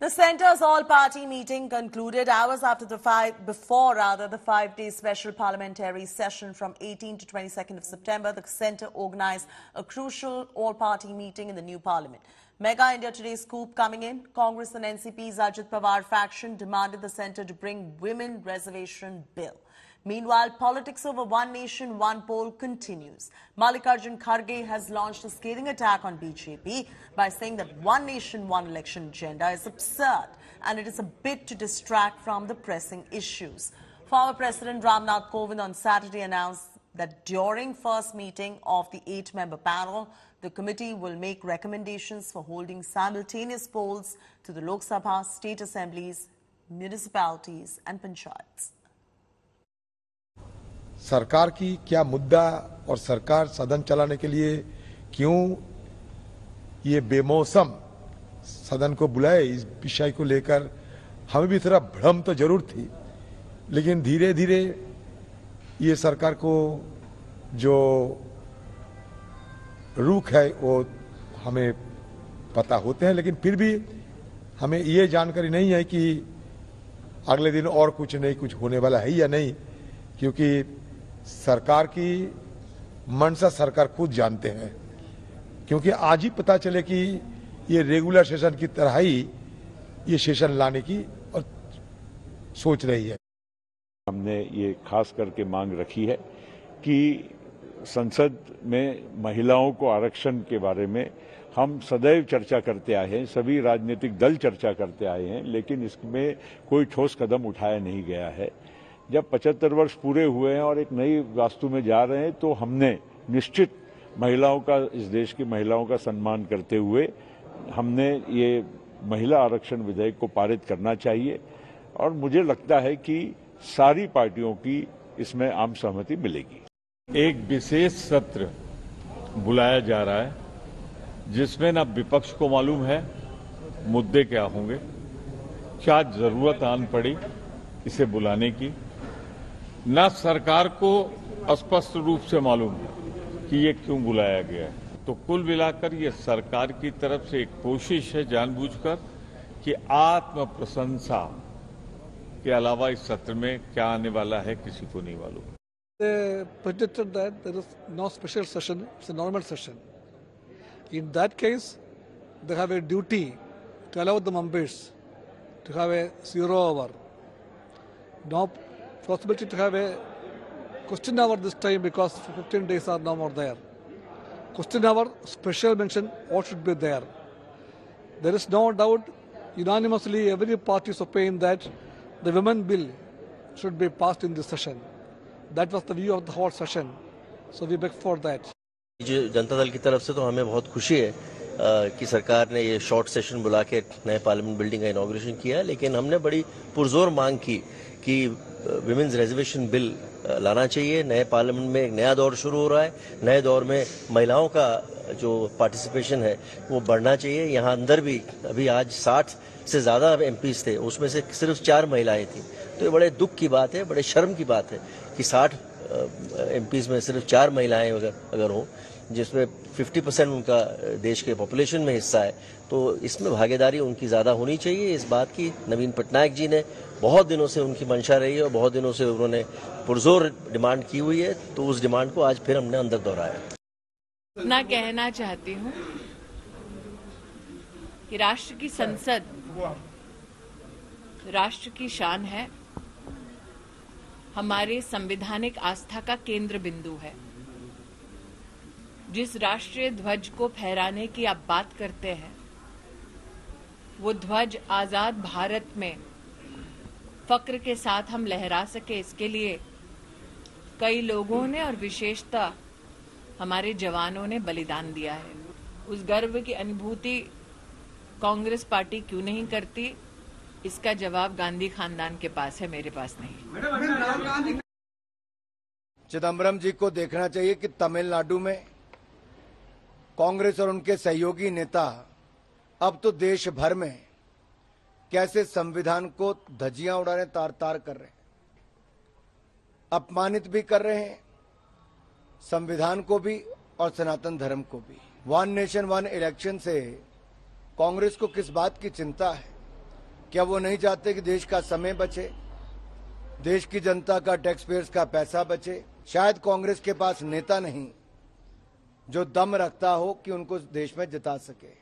The centre's all-party meeting concluded hours after the five, before rather the five-day special parliamentary session from 18 to 22nd of September. The centre organised a crucial all-party meeting in the new parliament. Mega India Today scoop coming in. Congress and NCP's Ajit Pawar faction demanded the centre to bring women reservation bill. Meanwhile, politics over one nation, one poll continues. Mallikarjun Kharge has launched a scathing attack on BJP by saying that one nation, one election agenda is absurd and it is a bid to distract from the pressing issues. Former President Ramnath Kovind on Saturday announced that during first meeting of the eight-member panel, the committee will make recommendations for holding simultaneous polls to the Lok Sabha, state assemblies, municipalities and panchayats. सरकार की क्या मुद्दा और सरकार सदन चलाने के लिए क्यों ये बेमौसम सदन को बुलाए, इस विषय को लेकर हमें भी थोड़ा भ्रम तो ज़रूर थी, लेकिन धीरे धीरे ये सरकार को जो रुख है वो हमें पता होते हैं, लेकिन फिर भी हमें ये जानकारी नहीं है कि अगले दिन और कुछ नहीं, कुछ होने वाला है या नहीं, क्योंकि सरकार की मनसा सरकार खुद जानते हैं। क्योंकि आज ही पता चले कि ये रेगुलर सेशन की तरह ही ये सेशन लाने की और सोच रही है। हमने ये खास करके मांग रखी है कि संसद में महिलाओं को आरक्षण के बारे में हम सदैव चर्चा करते आए हैं, सभी राजनीतिक दल चर्चा करते आए हैं, लेकिन इसमें कोई ठोस कदम उठाया नहीं गया है। जब 75 वर्ष पूरे हुए हैं और एक नई वास्तु में जा रहे हैं तो हमने निश्चित महिलाओं का, इस देश की महिलाओं का सम्मान करते हुए हमने ये महिला आरक्षण विधेयक को पारित करना चाहिए। और मुझे लगता है कि सारी पार्टियों की इसमें आम सहमति मिलेगी। एक विशेष सत्र बुलाया जा रहा है, जिसमें ना विपक्ष को मालूम है मुद्दे क्या होंगे, क्या ज़रूरत आन पड़ी इसे बुलाने की। न सरकार को स्पष्ट रूप से मालूम है कि ये क्यों बुलाया गया है। तो कुल मिलाकर ये सरकार की तरफ़ से एक कोशिश है जानबूझकर कि आत्म प्रशंसा के अलावा इस सत्र में क्या आने वाला है, किसी को नहीं मालूम। No special session normal session in that case they have a duty to allow the members to have a possibility to have a question hour this time because 15 days are no more there. Question hour, special mention, what should be there. There is no doubt, unanimously, every party's opinion that the women bill should be passed in this session. That was the view of the whole session. So we beg for that. जो जनता दल की तरफ से तो हमें बहुत खुशी है आ, कि सरकार ने ये शॉर्ट सेशन बुला के नए पार्लियामेंट बिल्डिंग का इनाग्रेशन किया लेकिन हमने बड़ी पुरजोर मांग की कि विमेंस रिजर्वेशन बिल लाना चाहिए। नए पार्लियामेंट में एक नया दौर शुरू हो रहा है। नए दौर में महिलाओं का जो पार्टिसिपेशन है वो बढ़ना चाहिए। यहाँ अंदर भी अभी आज साठ से ज़्यादा एम थे उसमें से सिर्फ़ चार महिलाएँ थी। तो ये बड़े दुख की बात है बड़े शर्म की बात है कि साठ एम में सिर्फ़ चार महिलाएँ अगर, अगर हों जिसमें 50 परसेंट उनका देश के पॉपुलेशन में हिस्सा है तो इसमें भागीदारी उनकी ज़्यादा होनी चाहिए। इस बात की नवीन पटनायक जी ने बहुत दिनों से उनकी मंशा रही है और बहुत दिनों से उन्होंने पुरजोर डिमांड की हुई है तो उस डिमांड को आज फिर हमने अंदर दोहराया। ना कहना चाहती हूँ कि राष्ट्र की संसद, राष्ट्र की शान है। हमारे संवैधानिक आस्था का केंद्र बिंदु है। जिस राष्ट्रीय ध्वज को फहराने की आप बात करते हैं, वो ध्वज आज़ाद भारत में फक्र के साथ हम लहरा सके, इसके लिए कई लोगों ने और विशेषता हमारे जवानों ने बलिदान दिया है। उस गर्व की अनुभूति कांग्रेस पार्टी क्यों नहीं करती, इसका जवाब गांधी खानदान के पास है, मेरे पास नहीं। चिदम्बरम जी को देखना चाहिए कि तमिलनाडु में कांग्रेस और उनके सहयोगी नेता, अब तो देश भर में कैसे संविधान को धजियाँ उड़ा रहे तार तार कर रहे हैं। अपमानित भी कर रहे हैं, संविधान को भी और सनातन धर्म को भी। वन नेशन वन इलेक्शन से कांग्रेस को किस बात की चिंता है? क्या वो नहीं चाहते कि देश का समय बचे? देश की जनता का टैक्स पेयर्स का पैसा बचे? शायद कांग्रेस के पास नेता नहीं। जो दम रखता हो कि उनको देश में जिता सके।